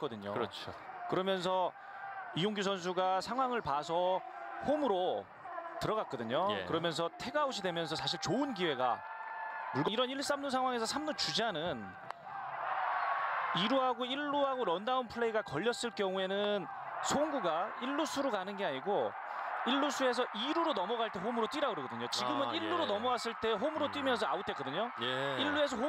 했거든요. 그렇죠. 그러면서 이용규 선수가 상황을 봐서 홈으로 들어갔거든요. 예. 그러면서 태그아웃이 되면서 사실 좋은 기회가 물고 이런 1, 3루 상황에서 3루 주자는 2루하고 1루하고 런다운 플레이가 걸렸을 경우에는 송구가 1루수로 가는 게 아니고 1루수에서 2루로 넘어갈 때 홈으로 뛰라 그러거든요. 지금은 아, 1루로 예. 넘어왔을 때 홈으로 음. 뛰면서 아웃했거든요. 예. 1루에서 홈